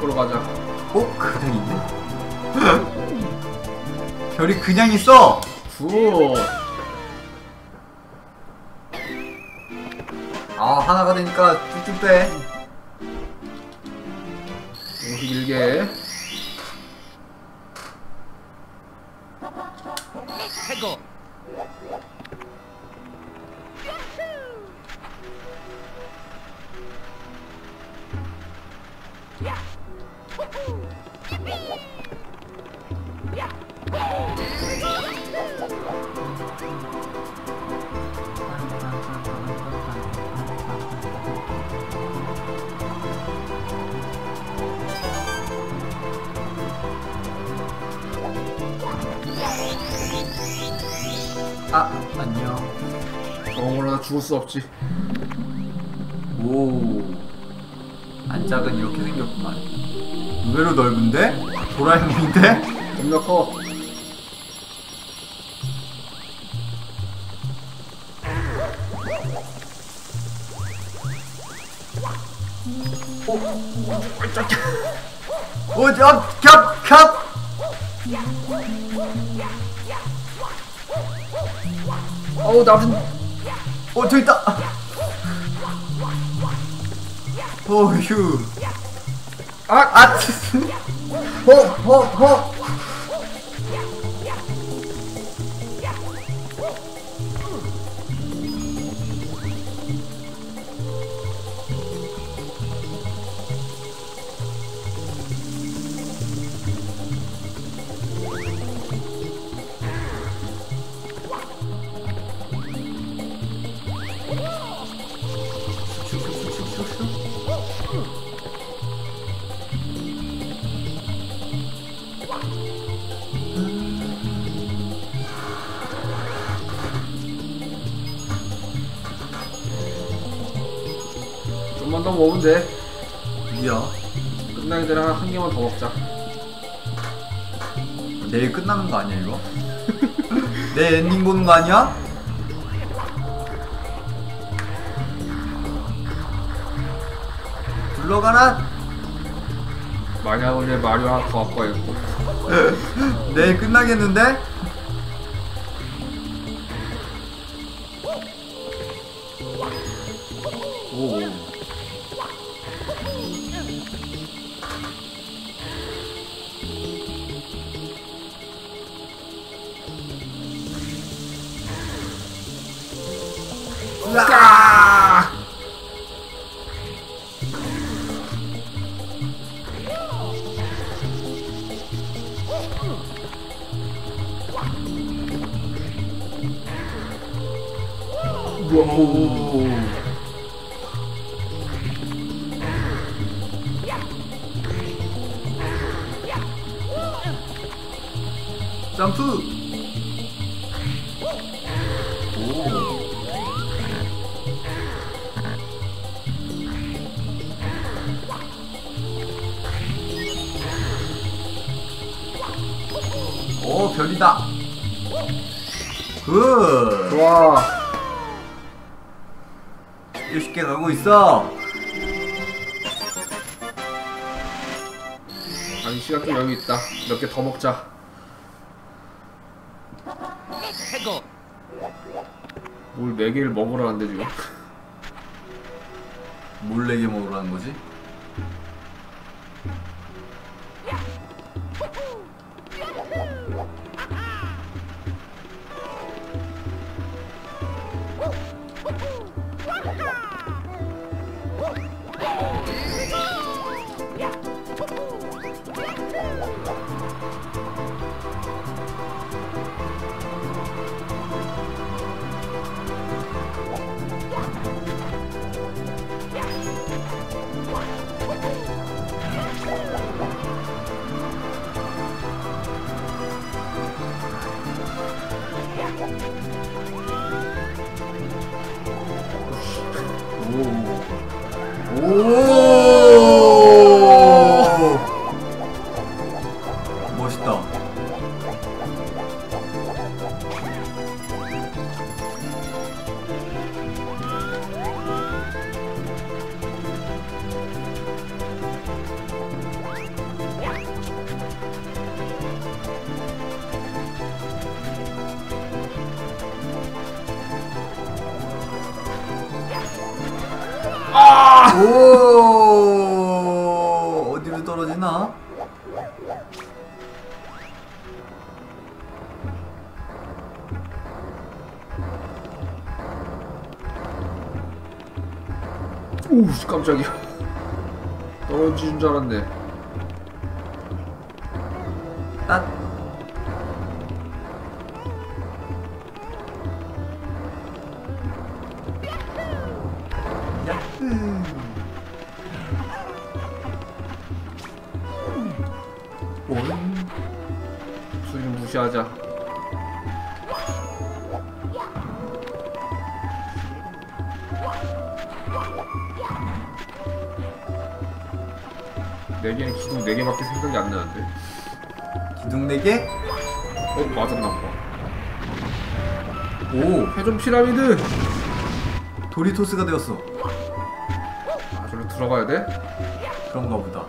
밖으로 가자. 어? 그냥 있네? 별이 그냥 있어! 굿. 아 하나가 되니까 쭉쭉 빼 51개. 저거로 나 죽을 수 없지. 오 안짝은 이렇게 생겼구만 의외로 넓은데? 도라에몽인데? 겁나 커. 오, 저, 겹, 겹! 어우 나는 어, 저기 있다! 오, 휴. 아 아! 호, 호, 호! 돼. 뭐야? 끝나기 전에 한, 한 개만 더 먹자. 내일 끝나는 거 아니야, 이거? 내 엔딩 보는 거 아니야? 불러가라! 만약에 이제 마리오 하나 더 갖고 와야겠고. 내일 끝나겠는데? 있어. 아니 시간 좀 여유 있다. 몇 개 더 먹자. 해고 뭘네 개를 먹으라는데 지금. 몰래게 먹으라는 거지? 오. 야흐 온 수리 무시하자. 네 개는 기둥 네 개밖에 생각이 안 나는데? 기둥 4개? 어 맞았나 봐. 오 회전 피라미드! 도리토스가 되었어 들어가야 돼? 그런가 보다.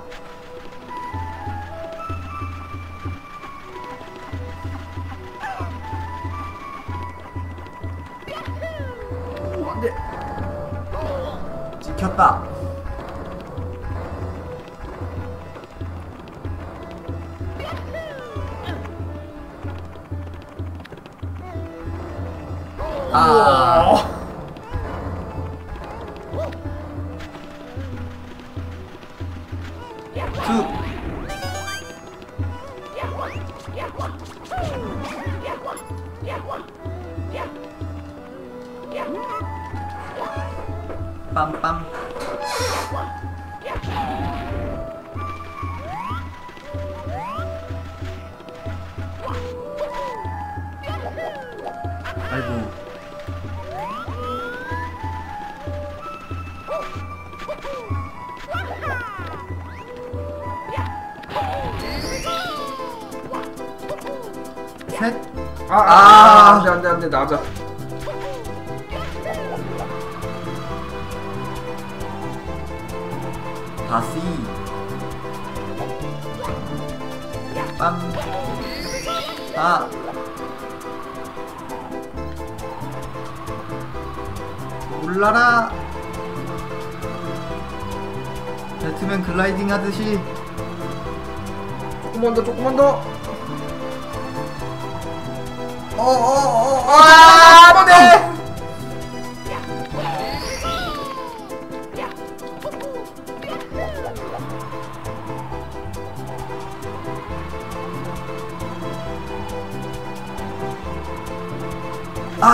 안돼. 찍혔다. 아 빰빰. 아이고. 셋. 아, 아, 아. 안돼 안돼 안돼 나자 다시. 빰. 아. 올라라. 배트맨 글라이딩 하듯이. 조금만 더 조금만 더 어어어 아, 안돼.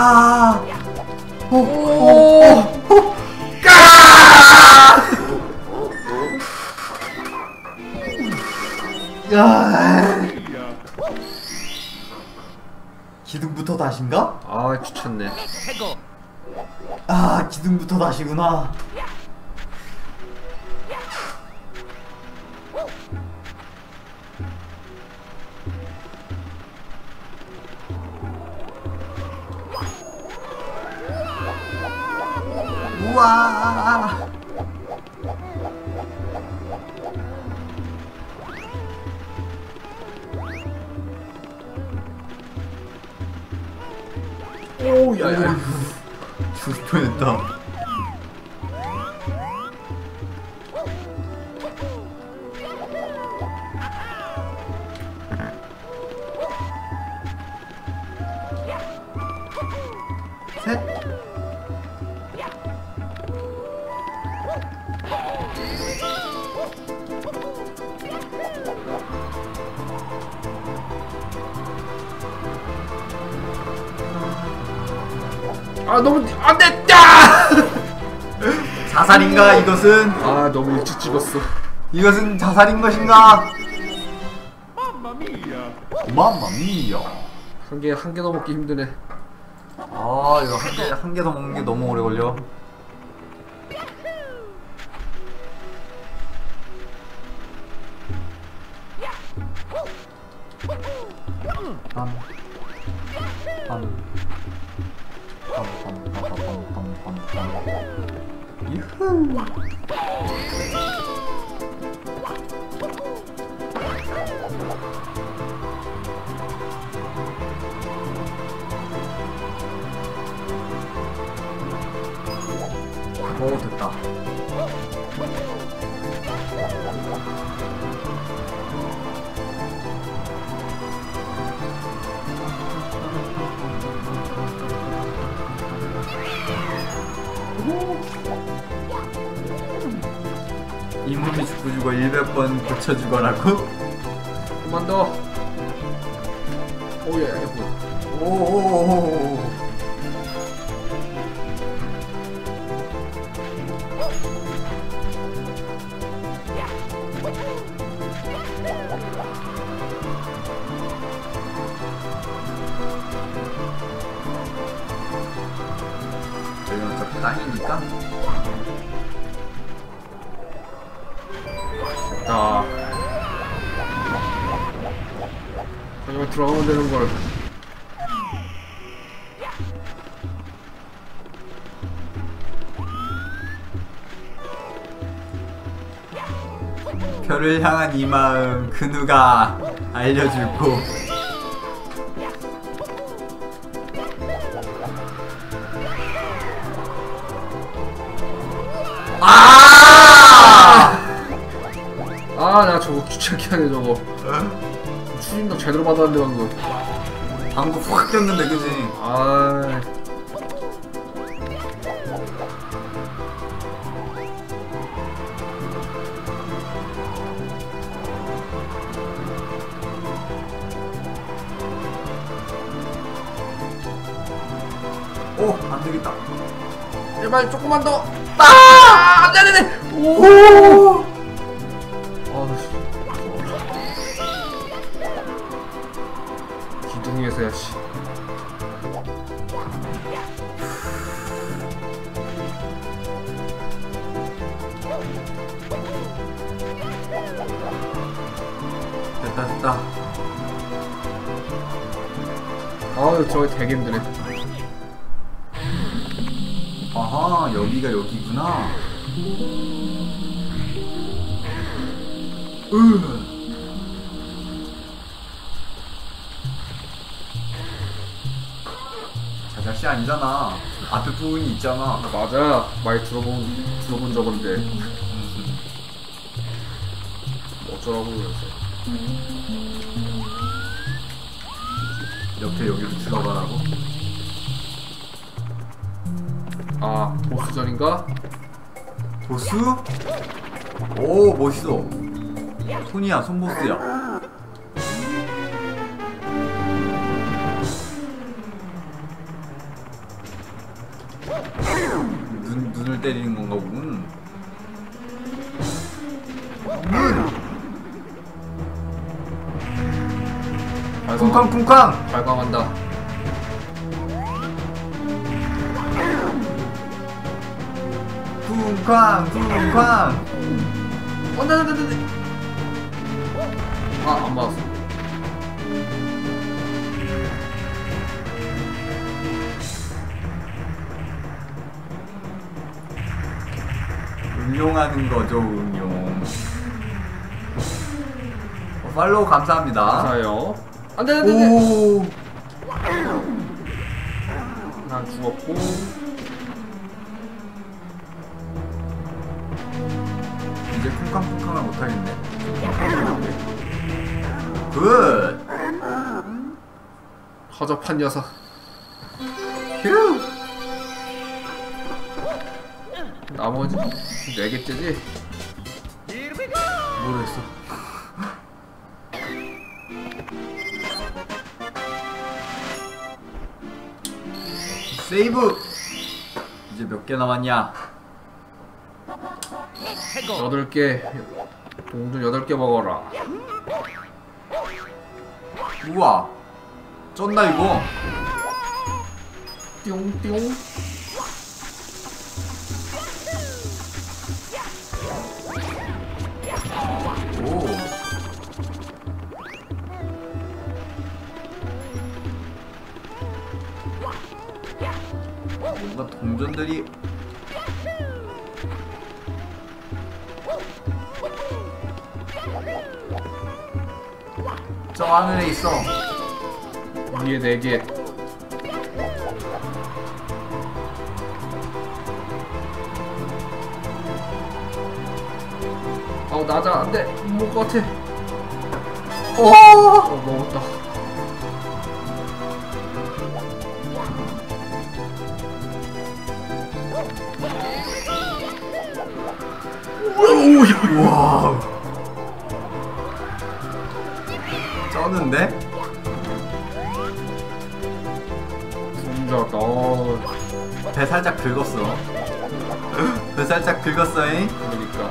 아. 와. 오 야야. 죽을 뻔했다 자살인가 이것은 아 너무 일찍 찍었어 이것은 자살인 것인가 맘마미야 한 개 한 개 더 먹기 힘드네 아 이거 한 개 한 개 더 먹는 게 너무 오래 걸려 빰. 빰. 빰빰빰빰빰빰빰. 유후. 오 됐다. 이몸이 죽고 죽어 200번 고쳐 죽어라고? 그만 더 오예 오오오오오. 땅이니까 자. 하지만 들어가면 되는 걸. 별을 향한 이 마음 그 누가 알려줄고 저거 귀찮게 하네, 저거. 추진력 제대로 받았는데, 방금. 방구 확 꼈는데 그지? 아, 오 안 되겠다 제발 조금만 더. 아, 안 돼, 안 돼, 안 돼. 오! 아유, 저거 되게 힘드네. 아하 여기가 여기구나 으 자작시 아니잖아 앞에 부분이 있잖아 맞아. 많이 들어본, 들어본 적인데. 어쩌라고 그랬어. 옆에 여기로 들어가라고 아, 보스전인가? 보스? 오 멋있어 손이야 손보스야 눈, 눈을 때리는 건가 보군 발광, 쿵쾅쿵쾅 발광한다. 쿵쾅 쿵쾅 어, 나, 나, 나, 나, 나. 아, 안 맞았어. 응용하는 거죠 응용 어, 팔로우 감사합니다 감사해요. 안 돼, 안 돼, 안 돼. 오 난 죽었고. 이제 쿵쾅쿵쾅을 못하겠네 good 허접한 녀석. 휴 나머지 네 개째지? 모르겠어 세이브 이제 몇 개 남았냐 여덟 개. 동전 여덟 개 먹어라. 우와 쩐다 이거 띵띵. 하늘에 있어 위에 네 개. 아우 나자 안돼 못것 같아. 오 어 먹었다. 오야 우와. 배 살짝 긁었어. 배 살짝 긁었어잉. 그러니까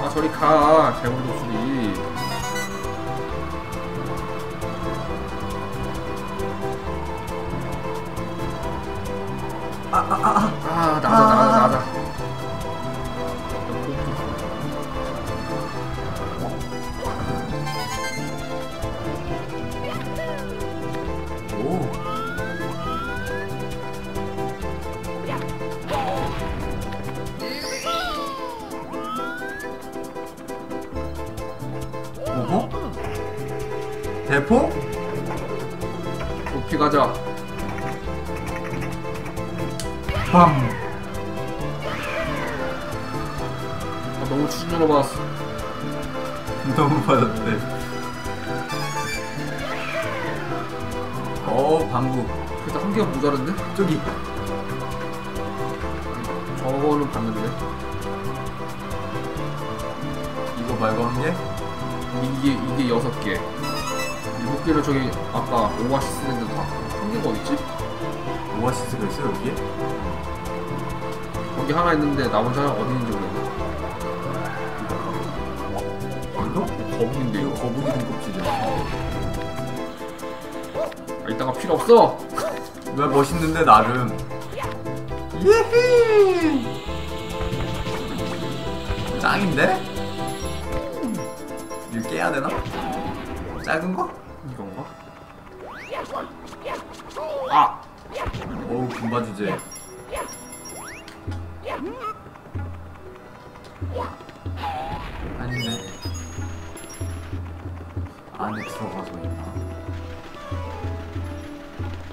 아 저리 가 괴물 독수리 아 나가자 나가자 나가자 오. 대포? 높이 가자 빵. 아, 너무 추진으로 받았어 너무 받았대. 어, 방구. 일단 한 개가 모자른데? 저기. 저거는 봤는데 이거 말고 한 개? 이게 이게 여섯 개 개는 저기 아까 오아시스 랜드 다한 개가 어딨지? 오아시스가 있어, 여기에? 거기 하나 있는데 나머지 하나 어디 있는지 모르겠네 이거? 거북인데 이거 거북이 등껍질이야. 아 이따가 필요 없어 왜 멋있는데, 나름. 예히! 짱인데? 이거 깨야 되나? 작은 거? 금바 주제. 아니네. 안에 들어가서 있나?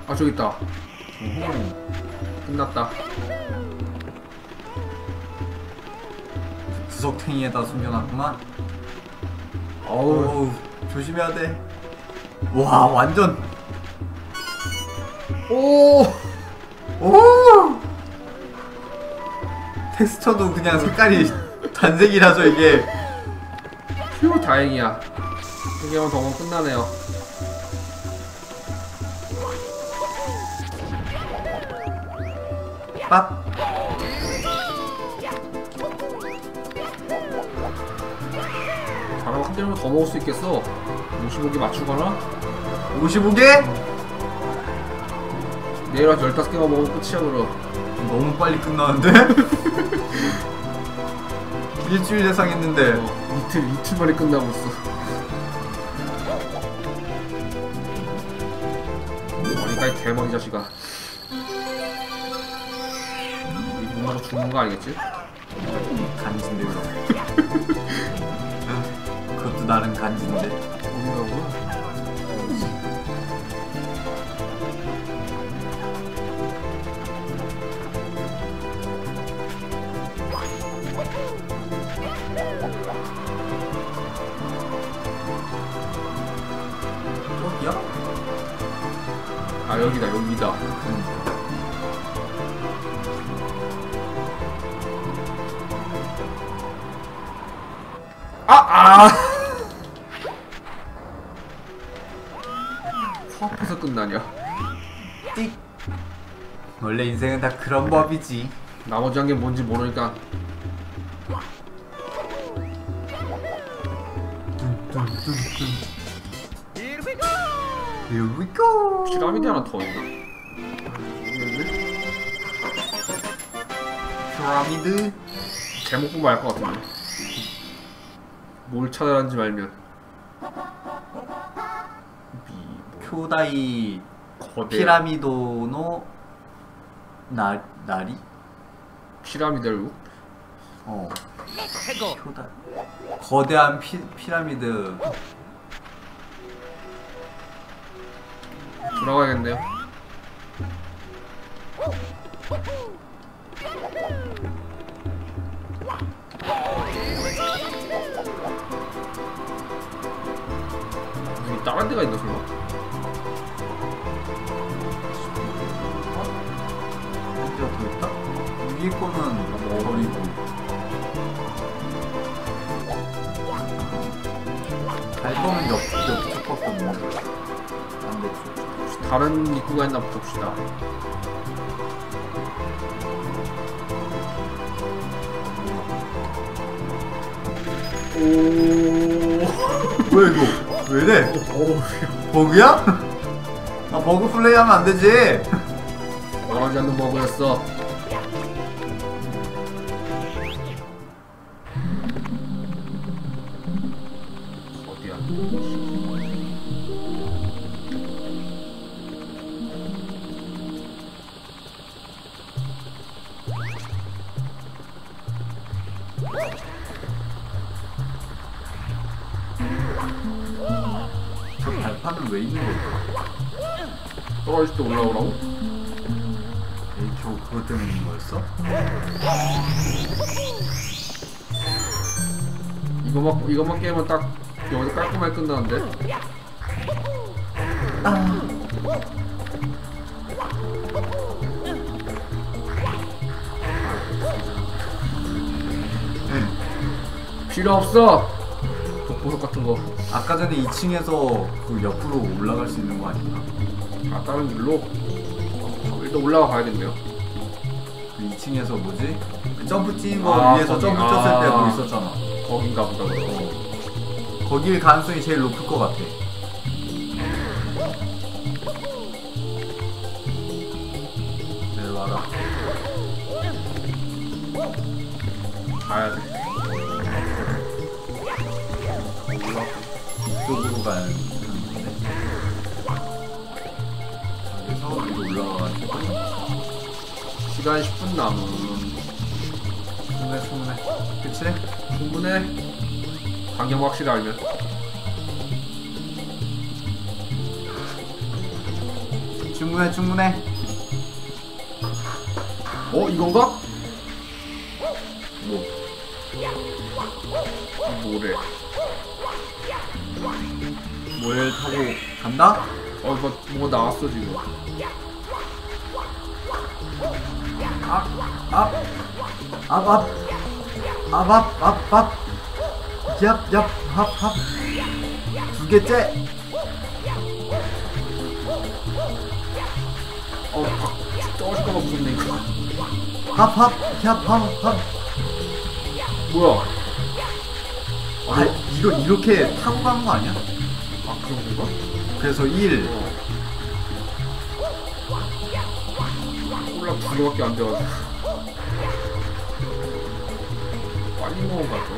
아 저기 있다 오호. 끝났다 구석탱이에다 숨겨놨구만. 어우 조심해야 돼. 와, 완전. 오! 오! 텍스처도 그냥 색깔이 단색이라서 이게. 휴 다행이야 한 개만 더 먹으면 끝나네요 빡! 잘하고 한 개만 더 먹을 수 있겠어 55개 맞추거나 55개? 내일 한 15개만 먹으면 끝이야 그럼 너무 빨리 끝나는데? 일주일 예상했는데. 어, 이틀 이틀 만에 끝나고 있어 머리까지 대머리 자식아 이거 못 먹어 죽는 거 아니겠지? 간지인데, 그럼. 그것도 나름 간지인데. 저기야? 아 여기다 여기다 그러니까. 아! 아! 코앞에서 끝나냐 띡! 원래 인생은 다 그런 법이지. 나머지 한 게 뭔지 모르니까 있나? 모르겠네? 피라미드? 제목 보면 알것 같은데 뭘 찾아라는지 말면 미... 뭐... 거대 피라미도노 나, 나리? 피라미드를 어. 쿄다 거대한 피, 피라미드 돌아가야겠네요 여기 다른 데가 있나 설마? 어디가 더 있다? 위에 거는 뭐 버리고 갈 거면 옆, 옆쪽밖에 없네 반 혹시 다른 입구가 있나 봅시다. 오. 뭐야 이거 왜 이래 오. 버그야? 아 버그 플레이 하면 안 되지 원하지 않는 버그였어. 어디야? 때 올라오라고? 에이 겨우 그것 때문에 있는 거였어? 이거만 이거만 깨면 딱 여기서 깔끔하게 끝나는데. 응 필요 없어. 독보석 같은 거. 아까 전에 2층에서 그 옆으로 올라갈 수 있는 거 아닌가? 아 다른 길로. 어, 일단 올라가 봐야겠네요. 그 2층에서 뭐지? 그 점프 뛰는 거 아, 위에서 거기. 점프 뛰었을 때 아. 뭐 있었잖아 거긴가 보다. 그럼. 거길 가능성이 제일 높을 것 같아 내려와라 가야 돼. 이쪽으로 가는 건 시간 10분 남은. 충분해 충분해 그치? 충분해. 방향 확실히 알면. 충분해 충분해 어 이건가? 뭐 뭐래? 모엘 타고 간다? 어 뭐, 뭐가 나왔어 지금. 앞, 앞, 앞, 앞, 앞, 앞, 앞, 앞, 얍, 얍, 합, 합, 두 개째, 어 박, 떨어질까봐 무섭네 이거. 합, 합, 얍, 합, 합. 뭐야? 아, 이거 이렇게 타고 가는 거 아니야? 아 그런 건가? 그래서 1, 어. 콜라 두 개밖에 안 돼가지고. 빨리 먹어가 또.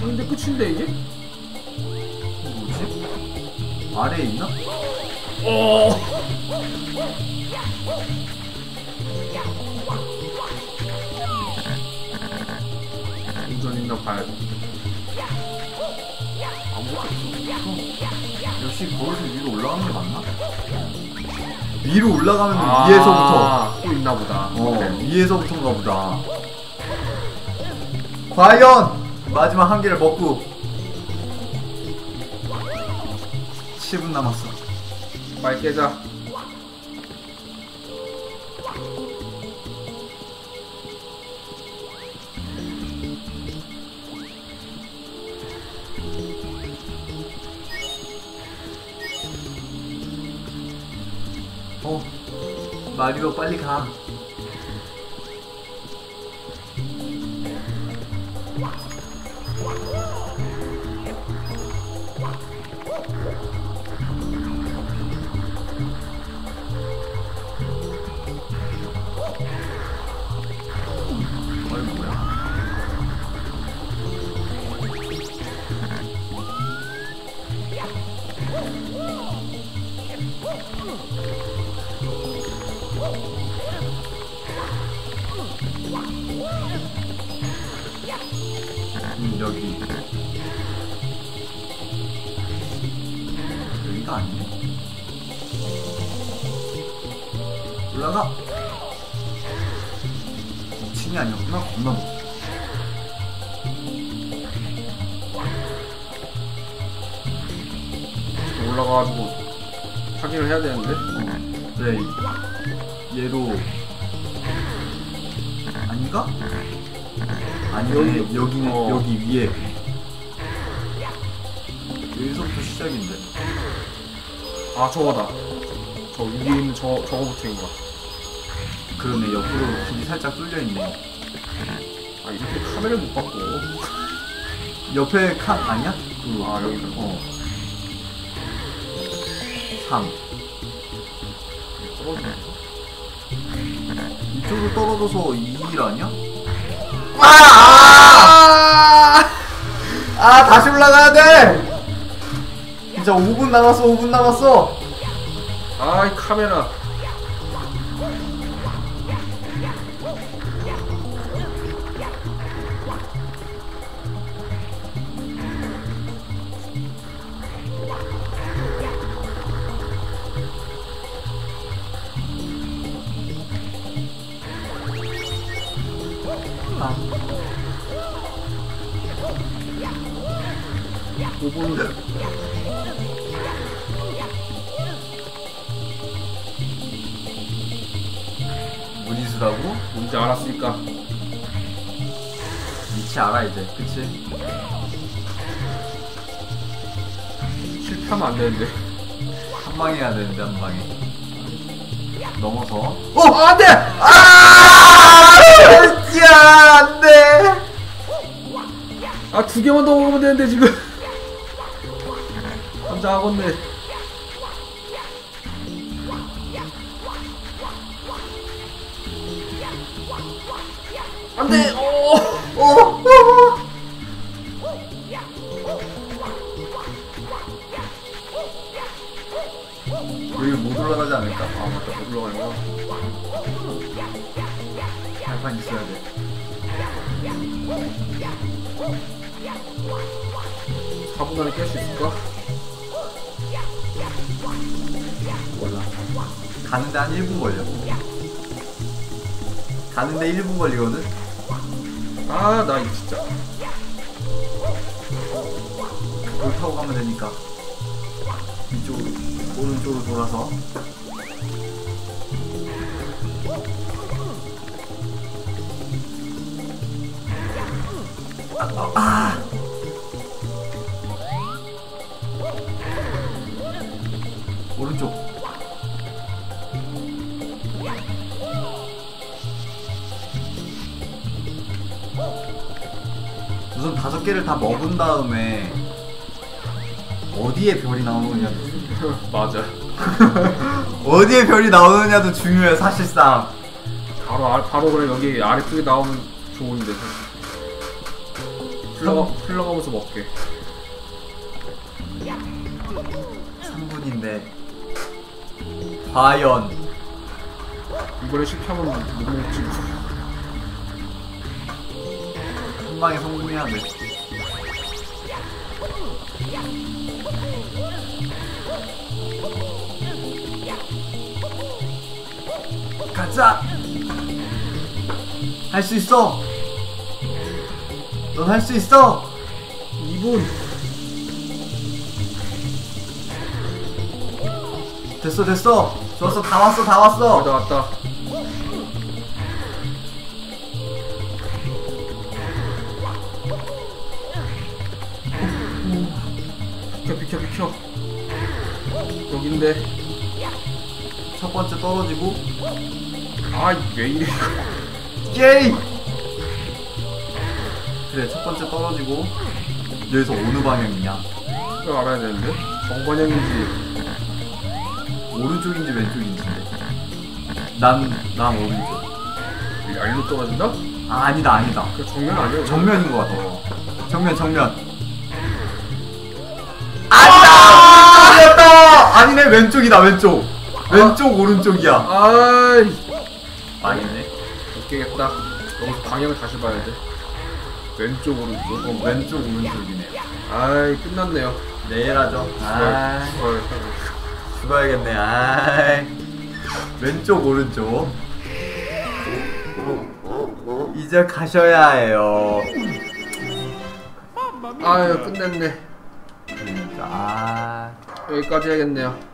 근데 끝인데 이게? 뭐지? 아래에 있나? 어. 운전 있나 봐야 돼. 아무것도 없어. 역시 거기서 위로 올라가는 게 맞나? 위로 올라가면 위에서부터, 아, 또 있나 보다. 어, 네. 위에서부터인가 보다. 과연 마지막 한 개를 먹고 7분 남았어. 빨리 깨자. बालियों पर लिखा। 저 위에 있는 저, 저거부터인가 그러네 옆으로 길이 살짝 뚫려 있네 아 이렇게 카메라를 못 받고 옆에 칸 아니야? 그, 아, 여기다. 어3 떨어지네 이쪽으로 떨어져서 2일 아니야? 아! 아 다시 올라가야 돼! 진짜 5분 남았어 5분 남았어 아이 카메라. 아, 5분 무 리수라고? 뭔지 알았으니까 위치 알아 이제 그치? 실패하면 안 되는데 한 방에 해야 되는데 한 방에 넘어서 어! 안돼! 아! 야 안돼 아 두 개만 더 먹으면 되는데 지금 혼자 하겠네 안돼! 어! 어, 어. 여기 못 올라가지 않을까? 아 맞다 못 올라가는 거야 발판 있어야 돼 4분 안에 깰 수 있을까? 몰라 가는데 한 1분 걸려 가는데 1분 걸리거든? 아 나 진짜. 돌 타고 가면 되니까. 이쪽으로 오른쪽으로 돌아서. 아, 아, 다섯 개를 다 먹은 다음에 어디에 별이 나오느냐도 맞아. 어디에 별이 나오느냐도 중요해 사실상. 바로 아, 바로 그래 여기 아래쪽에 나오면 좋은데 사실. 흘러가, 흘러가면서 먹게. 3분인데 과연. 이번에 실패하면 못 먹지 방에 성공해야 돼. 가자 할 수 있어! 넌 할 수 있어! 2분! 됐어 됐어! 좋았어. 다 왔어 다 왔어! 왔다 왔다 여긴데? 첫 번째 떨어지고? 아왜 이래? 예이! 그래 첫 번째 떨어지고. 여기서 어느 방향이냐? 이거 알아야 되는데? 정반영인지. 오른쪽인지 왼쪽인지. 난난 오른쪽. 알로 떨어진다? 아 아니다 아니다. 그 정면 아니야? 정면인 것 같아. 정면 정면. 아니다 아니네 왼쪽이다 왼쪽. 왼쪽 오른쪽이야. 아이. 못 깨겠다. 여기서 방향을 다시 봐야 돼. 왼쪽 오른쪽. 어, 왼쪽 오른쪽이네. 아이 끝났네요. 내일 하죠. 아 헐. 죽어야겠네 아 왼쪽 오른쪽. 이제 가셔야 해요. 아유 끝냈네. 아 여기까지 해야겠네요